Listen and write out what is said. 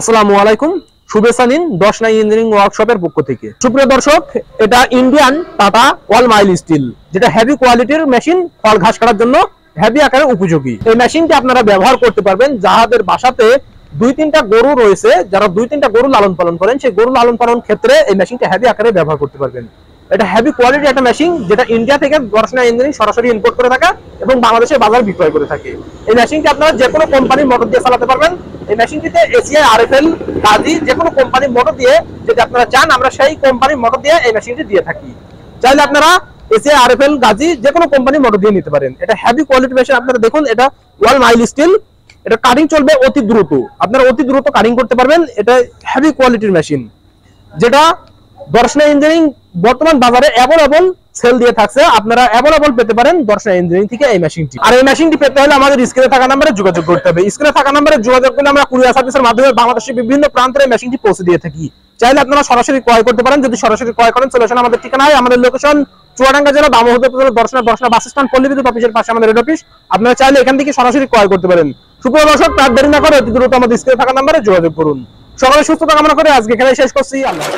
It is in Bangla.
আসসালামু আলাইকুম। শুভেচ্ছা নিন দশ নাই ইঞ্জিনিয়ারিং ওয়ার্কশপের পক্ষ থেকে। সুপ্রিয় দর্শক, এটা Indian Tata wall mile steel, যেটা হেভি কোয়ালিটির মেশিন ফল ঘাস কাটার জন্য হেভি আকারে উপযোগী। এই মেশিনটি আপনারা ব্যবহার করতে পারবেন যাহাদের বাসাতে দুই তিনটা গরু রয়েছে, যারা দুই তিনটা গরু লালন পালন করেন। সেই গরু লালন পালন ক্ষেত্রে এই মেশিনটা হেভি আকারে ব্যবহার করতে পারবেন। এটা হেভি কোয়ালিটি একটা মেশিন যেটা ইন্ডিয়া থেকে দর্শনা ইঞ্জিনিয়ারিং সরাসরি ইম্পোর্ট করে থাকা এবং বাংলাদেশের বাজার বিক্রয় করে থাকে। এই মেশিনটি আপনারা যে কোনো কোম্পানির মোটর দিয়ে চালাতে পারবেন। এই মেশিনটিতে এসিআই আরএফএল কাজি যে কোনো কোম্পানির মোটর দিয়ে যদি আপনারা চান, আমরা সেই কোম্পানির মোটর দিয়ে এই মেশিনটি দিয়ে থাকি। চাইলে আপনারা ACI R F L Gazi যে কোনো কোম্পানির মোটর দিয়ে নিতে পারেন। এটা হেভি কোয়ালিটি মেশিন আপনারা দেখুন, এটা ওয়াল মাইল স্টিল এটা কাটিং চলবে অতি দ্রুত। আপনারা অতি দ্রুত কাটিং করতে পারবেন। এটা হেভি কোয়ালিটির মেশিন যেটা দর্শনা ইঞ্জিনিয়ারিং বর্তমান বাজারে অ্যাভেলেবল সেল দিয়ে থাকছে। আপনারা অ্যাভেলেবল পেতে পারেন দর্শনা ইঞ্জিনিয়ারিং থেকে এই মেশিনটি আর এই মেশিনটি পেতে হলে আমাদের স্ক্রিনে থাকা নম্বরে যোগাযোগ করতে হবে। স্ক্রিনে থাকা নম্বরে যোগাযোগ করলে আমরা কুরিয়ার সার্ভিসের মাধ্যমে বাংলাদেশের বিভিন্ন প্রান্তে এই মেশিনটি পৌঁছে দিয়ে থাকি। চাইলে আপনারা সরাসরি ক্রয় করতে পারেন। যদি সরাসরি ক্রয় করেন, চলে আসেন আমাদের ঠিকানায় আমাদের লোকেশন চুয়াডাঙ্গা জেলা দামোহদ দর্শনা দর্শনা বাস স্ট্যান্ড পল্লী বিদ্যুৎ অফিসের পাশে আমাদের হেড অফিস আপনারা চাইলে এখান থেকে সরাসরি ক্রয় করতে পারেন। সুপ্রিয় দর্শক তার দেরি না করে অতি দ্রুত আমাদের স্ক্রিনে থাকা নম্বরে যোগাযোগ করুন। সকলে সুস্থতা কামনা করে আজকে এখানে শেষ করছি। আল্লাহ।